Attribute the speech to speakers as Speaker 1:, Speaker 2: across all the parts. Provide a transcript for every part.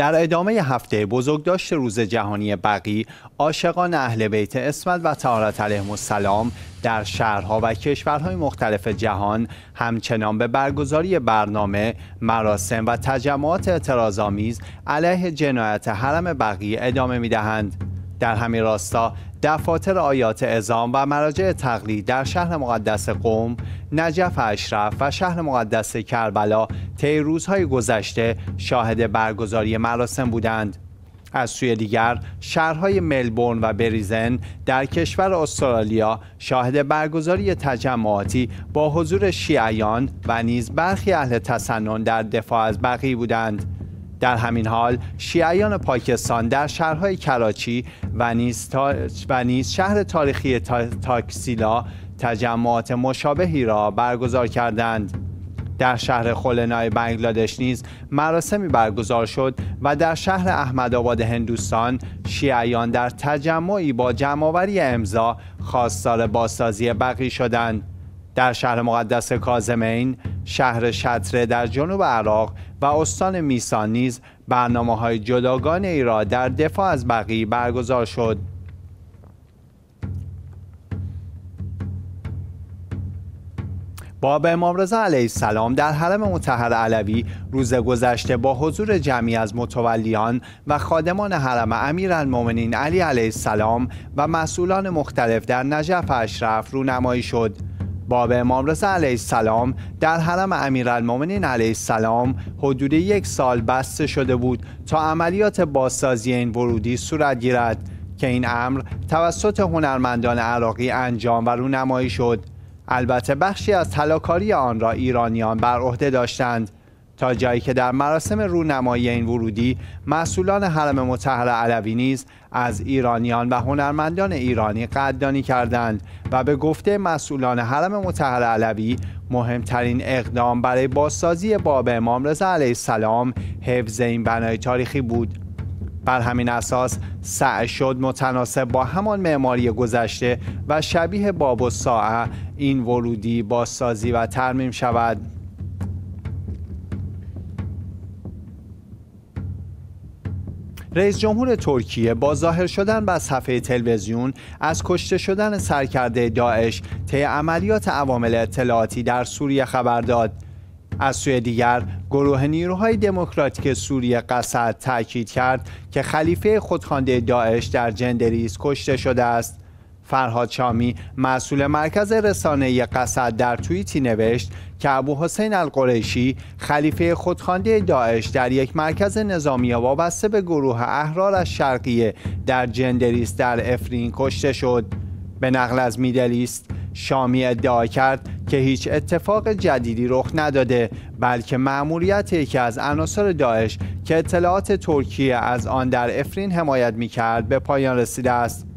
Speaker 1: در ادامه هفته بزرگداشت روز جهانی بقی عاشقان اهل بیت اسمت و طهارت علیهم السلام در شهرها و کشورهای مختلف جهان همچنان به برگزاری برنامه مراسم و تجمعات اعتراضآمیز علیه جنایت حرم بقی ادامه می‌دهند. در همین راستا دفاتر آیات ازام و مراجع تقلید در شهر مقدس قوم، نجف اشرف و شهر مقدس کربلا طی روزهای گذشته شاهد برگزاری مراسم بودند. از سوی دیگر شهرهای ملبورن و بریزن در کشور استرالیا شاهد برگزاری تجمعاتی با حضور شیعیان و نیز برخی اهل تسنن در دفاع از بقی بودند. در همین حال شیعیان پاکستان در شهرهای کراچی و نیز, و نیز شهر تاریخی تاکسیلا تجمعات مشابهی را برگزار کردند. در شهر خولنای بنگلادش نیز مراسمی برگزار شد و در شهر احمدآباد هندوستان شیعیان در تجمعی با جمعآوری امضا خواستار بازسازی بقی شدند. در شهر مقدس کازمین شهر شطره در جنوب عراق و استان میسان نیز برنامه های جداگانه ای را در دفاع از بقی برگزار شد. باب امام رضا علیه السلام در حرم متحر علوی روز گذشته با حضور جمعی از متولیان و خادمان حرم امیرالمؤمنین علی علیه السلام و مسئولان مختلف در نجف اشرف رونمایی شد. باب امام رضا علیه السلام در حرم امیرالمؤمنین علیه السلام حدود یک سال بسته شده بود تا عملیات بازسازی این ورودی صورت گیرد که این امر توسط هنرمندان عراقی انجام و رونمایی شد. البته بخشی از طلاکاری آن را ایرانیان بر عهده داشتند. تا جایی که در مراسم رونمایی این ورودی مسئولان حرم متحر علوی نیز از ایرانیان و هنرمندان ایرانی قدردانی کردند و به گفته مسئولان حرم متحر علوی مهمترین اقدام برای بازسازی باب امام رضا علیه السلام حفظ این بنای تاریخی بود. بر همین اساس سعی شد متناسب با همان معماری گذشته و شبیه باب و ساعه این ورودی بازسازی و ترمیم شود. رئیس جمهور ترکیه با ظاهر شدن بر صفحه تلویزیون از کشته شدن سرکرده داعش طی عملیات عوامل اطلاعاتی در سوریه خبر داد. از سوی دیگر گروه نیروهای دموکراتیک سوریه قصد تاکید کرد که خلیفه خودخوانده داعش در جندریس کشته شده است. فرهاد شامی مسئول مرکز رسانه قصد در توییتی نوشت که ابو حسین القریشی خلیفه خودخوانده داعش در یک مرکز نظامی وابسته به گروه احرار از شرقیه در جندریس در افرین کشته شد. به نقل از میدلیست شامی ادعا کرد که هیچ اتفاق جدیدی رخ نداده بلکه مأموریت یکی از عناصر داعش که اطلاعات ترکیه از آن در افرین حمایت می کرد به پایان رسیده است.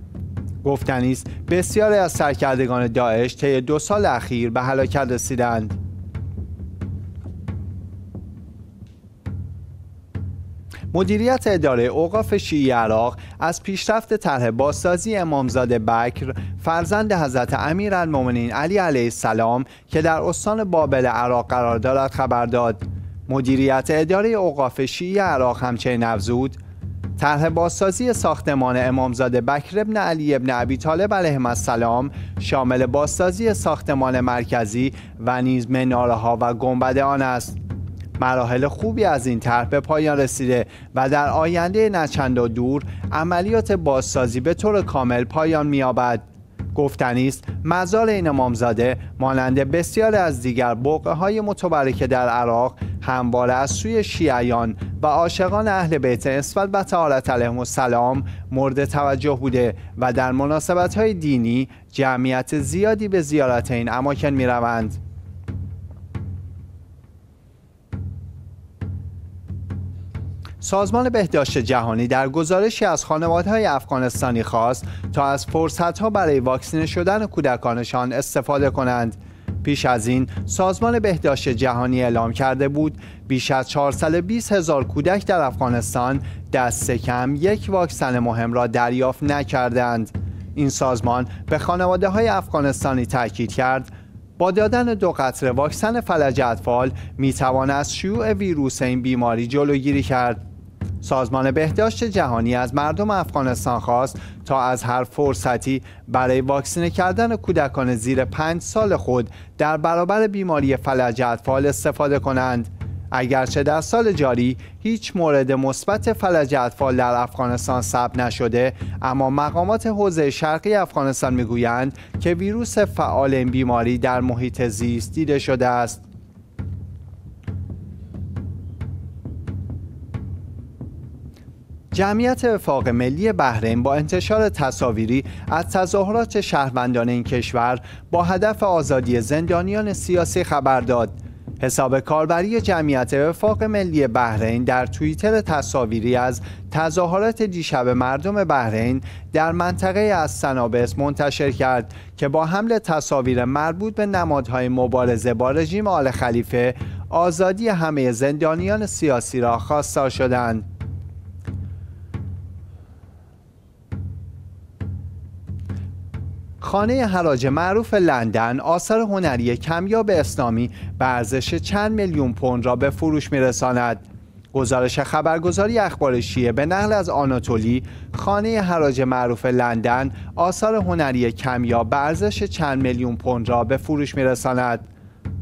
Speaker 1: گفتنی است. بسیاری از سرکردگان داعش طی دو سال اخیر به هلاکت رسیدند. مدیریت اداره اوقاف شیعی عراق از پیشرفت طرح بازسازی امامزاده بکر فرزند حضرت امیرالمؤمنین علی علیه السلام که در استان بابل عراق قرار دارد خبر داد. مدیریت اداره اوقاف شیعی عراق همچنین افزود طرح بازسازی ساختمان امامزاده بکر ابن علی ابن ابی طالب علیه السلام شامل بازسازی ساختمان مرکزی و نیز مناره ها و گنبد آن است. مراحل خوبی از این طرح به پایان رسیده و در آینده نچند و دور عملیات بازسازی به طور کامل پایان می‌یابد. گفتنی است مزار این امامزاده مانند بسیار از دیگر بقعه های متبرکه در عراق همواره از سوی شیعیان و عاشقان اهل بیت اسفل و تعالت علیهم السلام مورد توجه بوده و در مناسبت های دینی جمعیت زیادی به زیارت این اماکن می روند. سازمان بهداشت جهانی در گزارشی از های افغانستانی خواست تا از فرصتها برای واکسینه شدن کودکانشان استفاده کنند. پیش از این سازمان بهداشت جهانی اعلام کرده بود بیش از 420 هزار کودک در افغانستان دست کم یک واکسن مهم را دریافت نکردند. این سازمان به خانواده های افغانستانی تاکید کرد با دادن دو قطره واکسن فلج اطفال می توان از شیوع ویروس این بیماری جلوگیری کرد. سازمان بهداشت جهانی از مردم افغانستان خواست تا از هر فرصتی برای واکسینه کردن کودکان زیر پنج سال خود در برابر بیماری فلج اطفال استفاده کنند. اگرچه در سال جاری هیچ مورد مثبت فلج اطفال در افغانستان ثبت نشده اما مقامات حوزه شرقی افغانستان می‌گویند که ویروس فعال این بیماری در محیط زیست دیده شده است جمعیت وفاق ملی بحرین با انتشار تصاویری از تظاهرات شهروندان این کشور با هدف آزادی زندانیان سیاسی خبر داد حساب کاربری جمعیت وفاق ملی بحرین در توییتر تصاویری از تظاهرات دیشب مردم بحرین در منطقه از سنابس منتشر کرد که با حمل تصاویر مربوط به نمادهای مبارزه با رژیم آل خلیفه آزادی همه زندانیان سیاسی را خواستار شدند. خانه حراج معروف لندن آثار هنری کمیاب اسلامی به ارزش چند میلیون پوند را به فروش میرساند. گزارش خبرگزاری اخبار شیعه به نقل از آناتولی خانه حراج معروف لندن آثار هنری کمیاب به ارزش چند میلیون پوند را به فروش میرساند.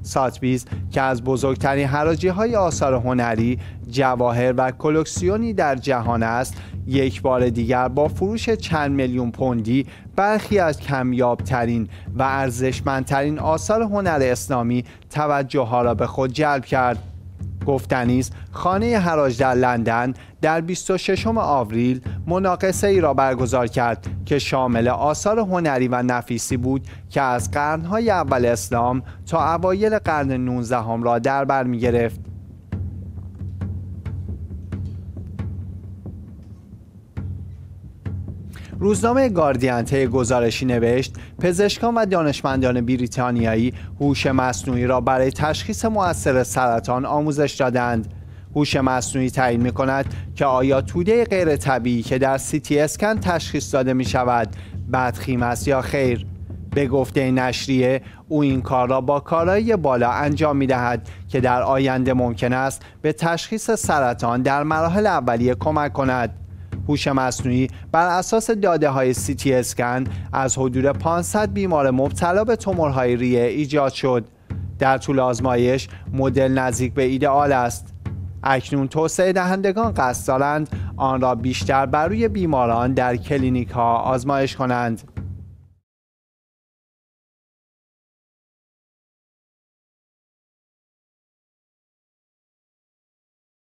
Speaker 1: ساتبیز که از بزرگترین حراجی های آثار هنری، جواهر و کلکسیونی در جهان است یک بار دیگر با فروش چند میلیون پوندی برخی از کمیابترین و ارزشمندترین آثار هنر اسلامی توجه ها را به خود جلب کرد. گفتنی است خانه حراج در لندن در 26 آوریل مناقصه ای را برگزار کرد که شامل آثار هنری و نفیسی بود که از قرنهای اول اسلام تا اوایل قرن 19 هم را در بر می گرفت. روزنامه گاردین طی گزارشی نوشت پزشکان و دانشمندان بریتانیایی هوش مصنوعی را برای تشخیص مؤثر سرطان آموزش دادند. هوش مصنوعی تعیین می کند که آیا توده غیر طبیعی که در سی اسکن تشخیص داده می شود بدخیم است یا خیر؟ به گفته نشریه او این کار را با کارایی بالا انجام می دهد که در آینده ممکن است به تشخیص سرطان در مراحل اولیه کمک کند. هوش مصنوعی بر اساس داده های سی تی اسکن از حدود 500 بیمار مبتلا به تومورهای ریه ایجاد شد. در طول آزمایش مدل نزدیک به ایدئال است. اکنون توسعه دهندگان قصد دارند آن را بیشتر بر روی بیماران در کلینیک ها آزمایش کنند.